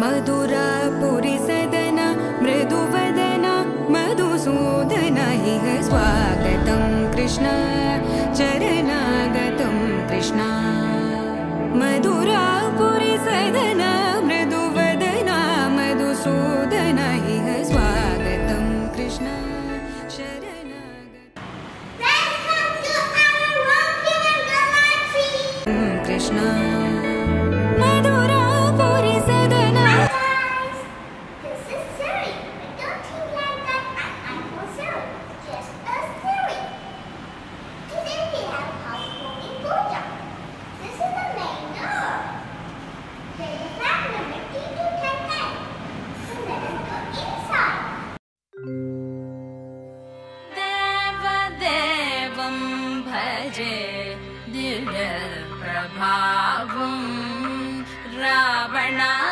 मधुरा पुरिसदना मृदुवदना मधुसूदनैः स्वागतं कृष्ण चरणागतं कृष्णा। मधुरापुरि सदनं मृदुवदना मधुसूदनैः स्वागतं कृष्ण चरणाग कृष्ण। दिल प्रभा रावणा